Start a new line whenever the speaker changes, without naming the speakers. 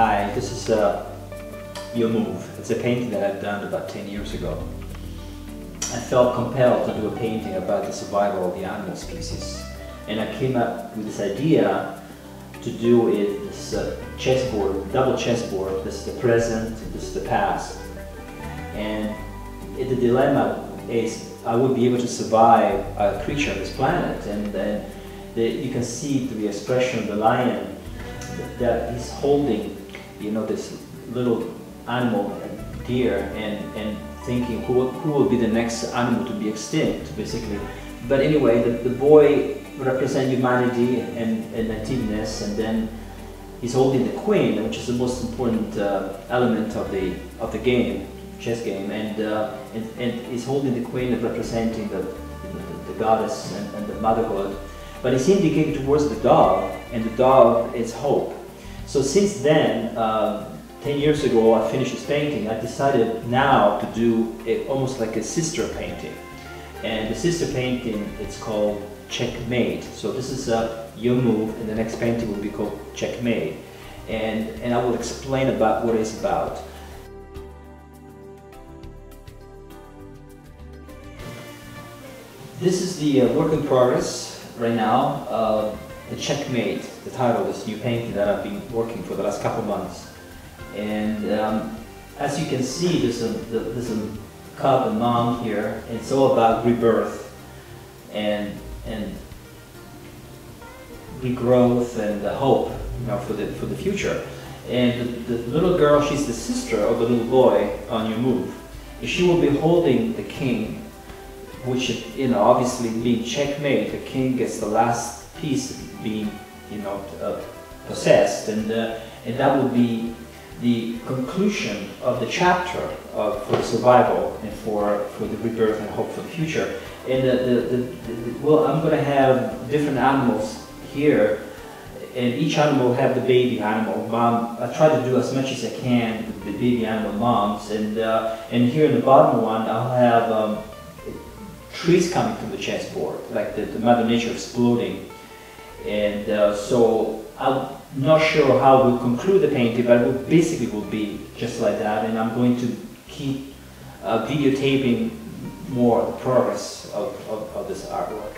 Hi, this is uh, Your Move. It's a painting that I've done about 10 years ago. I felt compelled to do a painting about the survival of the animal species. And I came up with this idea to do it, this uh, chessboard, double chessboard. This is the present, this is the past. And the dilemma is I would be able to survive a creature on this planet. And then the, you can see the expression of the lion that he's holding, you know, this little animal, deer, and, and thinking who, who will be the next animal to be extinct, basically. But anyway, the, the boy represents humanity and, and nativeness, and then he's holding the queen, which is the most important uh, element of the, of the game, chess game, and, uh, and, and he's holding the queen representing the, the, the goddess and, and the motherhood. But it's indicated towards the dog, and the dog is hope. So since then, uh, 10 years ago, I finished this painting. I decided now to do a, almost like a sister painting. And the sister painting, it's called Checkmate. So this is a your move, and the next painting will be called Checkmate. And, and I will explain about what it's about. This is the uh, work in progress right now. Uh, the Checkmate, the title of this new painting that I've been working for the last couple months. And um, as you can see, there's a, there's a cub and mom here. It's all about rebirth and, and regrowth and the hope you know, for, the, for the future. And the, the, little girl, she's the sister of the little boy on your move. She will be holding the king, which, you know, obviously means checkmate, the king gets the last piece being, you know, uh, possessed, and, uh, and that would be the conclusion of the chapter of, for the survival and for, for the rebirth and hope for the future. And the, the, the, well, I'm going to have different animals here, and each animal will have the baby animal. Mom, I try to do as much as I can with the baby animal moms, and uh, and here in the bottom one, I'll have um, trees coming from the chessboard, like the, the Mother Nature exploding. And uh, so I'm not sure how we'll conclude the painting, but it basically will be just like that. And I'm going to keep uh, videotaping more the progress of, of, of this artwork.